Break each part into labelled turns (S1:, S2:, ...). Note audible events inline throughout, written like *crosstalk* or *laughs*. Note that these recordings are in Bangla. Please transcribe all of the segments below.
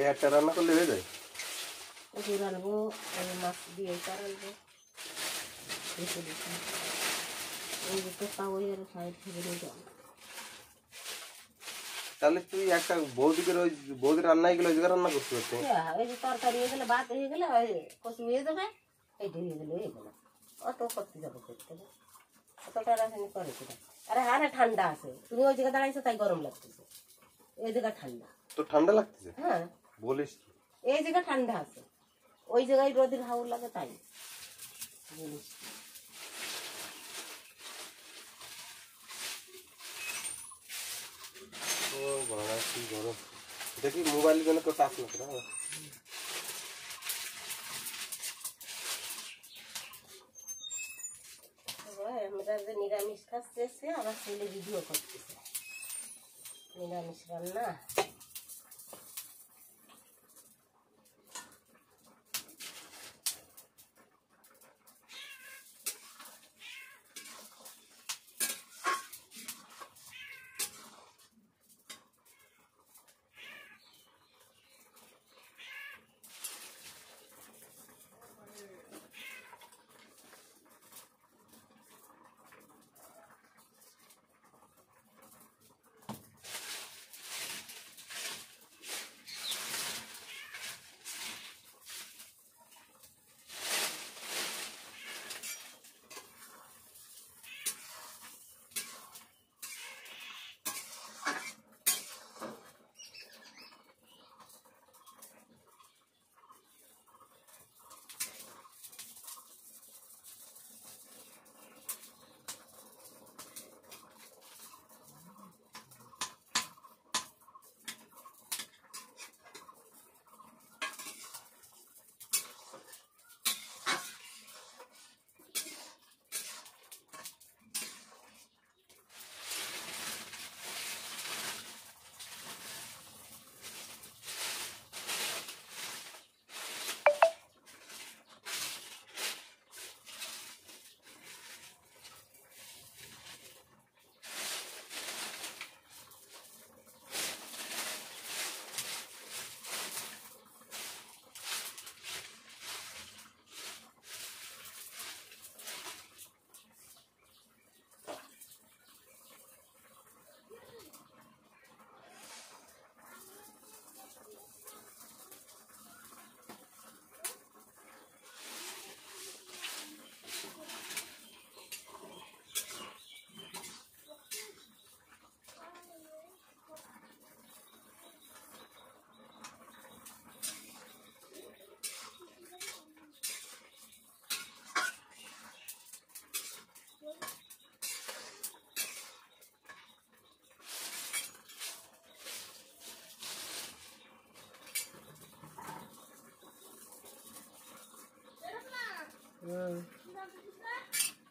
S1: এই একটা রান্না করলে হয়ে যায়?
S2: কচুর আনব মাছ দিয়ে ওই নিয়ে যাব।
S1: তাহলে তুই একটা বৌদিকে ওই বৌদির রান্নাই গেলে ওই জায়গায় রান্না করতে পারতি।
S2: হ্যাঁ, ওই যে তরকারি হয়ে গেলে ভাত হয়ে গেলে ওই কচু হয়ে যাবে এইটা হয়ে গেলে হয়ে গেল। অত করতে যাব করতে অতটা করে কিনা আরে আরে ঠান্ডা আছে। তুমি ওই জায়গায় দাঁড়াইছো তাই গরম লাগতেছে। এই জায়গা ঠান্ডা।
S1: তো ঠান্ডা লাগতেছে?
S2: হ্যাঁ।
S1: বলিস
S2: এই জায়গা ঠান্ডা আছে। ওই জায়গায় রোদের হাওয়া লাগে তাই। বলিস
S1: ও বাবা কি গরম। দেখি মোবাইলের জন্য তো টাচ না? করে।
S2: আমরা যে নিরামিষ খাচ্ছে আবার ছেলে ভিডিও করতেছে। নিরামিষ রান্না।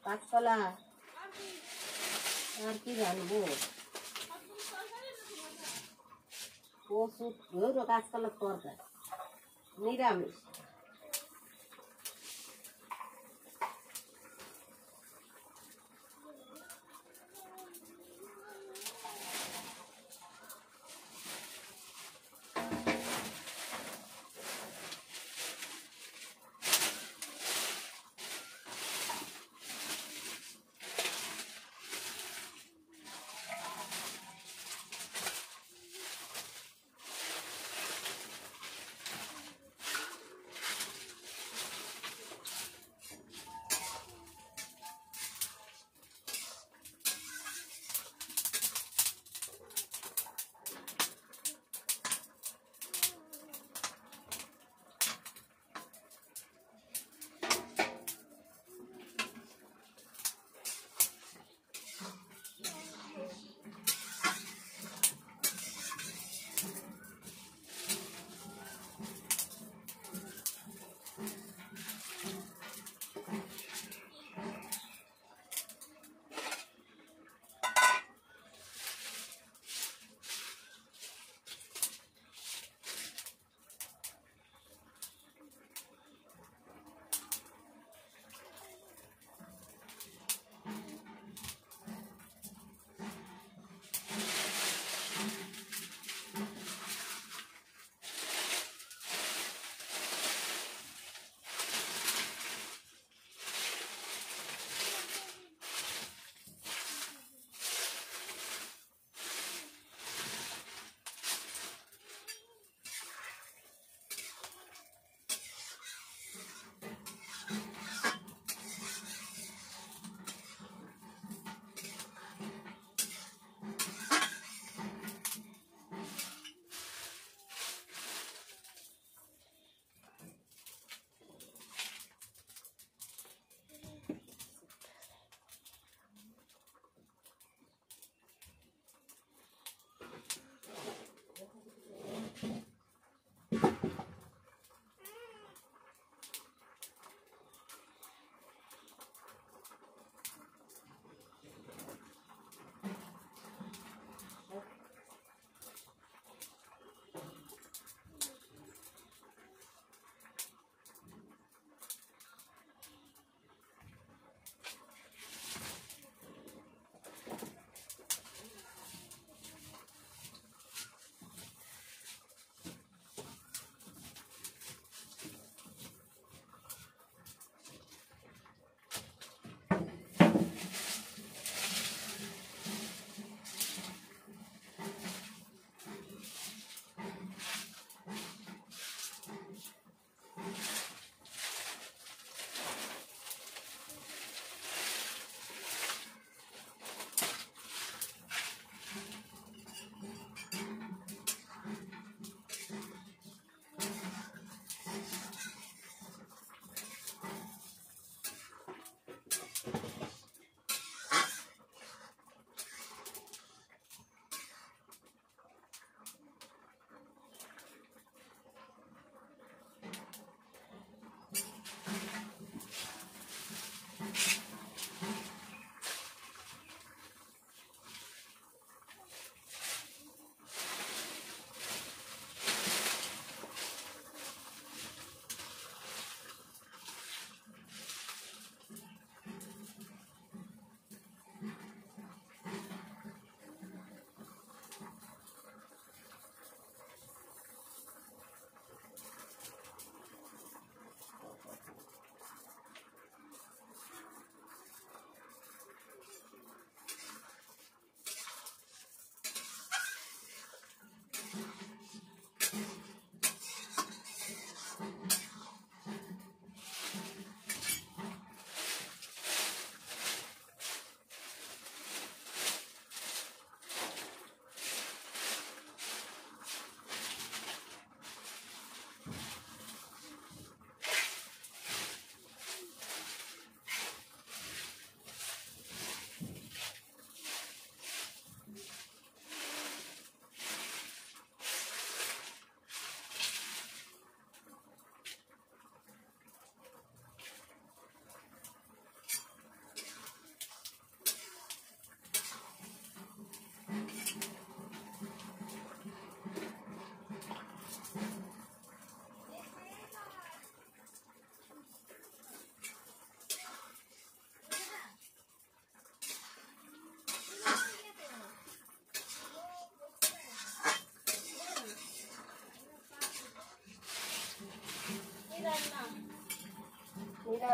S2: কাঁচকলা আর কি পশু ধরো কাঁচকলার তরকারি। নিরামিষ।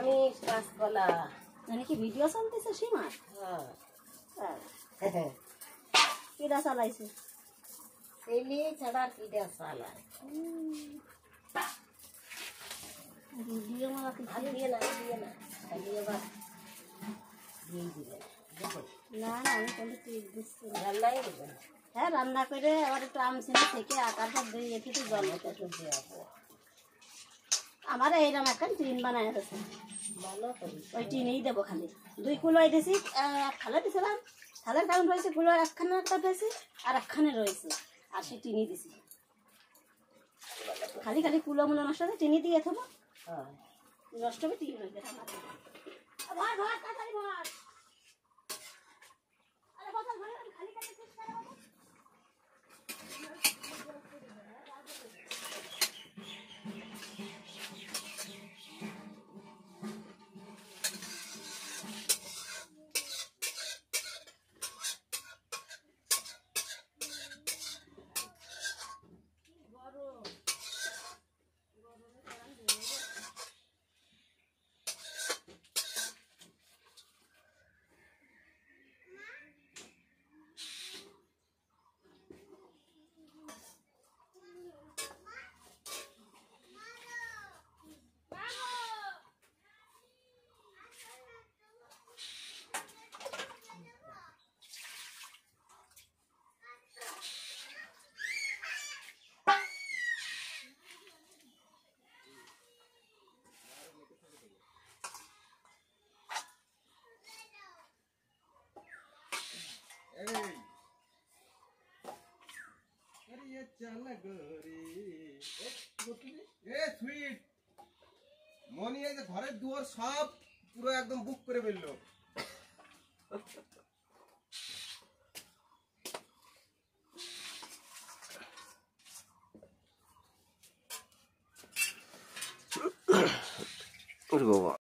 S2: নিরামিষ কাঁচকলা
S3: মানে কি ভিডিও চলতেছে সীমার?
S2: হ্যাঁ। *laughs*
S3: কিরা চালাইছে?
S2: তেলি ছাড়া আর কি চালায় দিয়ে না দিয়ে না। খালি এবার দিয়ে দিলে।
S3: না না আমি কোনো ঠিক দিচ্ছি?
S2: রান্নাই
S3: হ্যাঁ রান্না করে আবার একটু আমসিনা থেকে আকার পর দিয়ে একটু জল
S2: একটু দেওয়াবো
S3: আমার এইরকম একটা টিন বানায় আছে ওই টিনেই দেবো খালি। দুই কুলো দিয়েছি এক থালে দিয়েছিলাম খালের কারণ রয়েছে কুলো একখানে একটা দিয়েছি আর একখানে রয়েছে। আর সে টিনি দিছি। খালি খালি কুলো মনে নষ্ট হবে টিনি দিয়ে থাকব
S2: হ্যাঁ।
S3: নষ্ট হবে টিনি রয়েছে আমার ভর তাড়াতাড়ি ভর
S1: ঘরের দুয়ার সব পুরো একদম বুক করে ফেলল বাবা।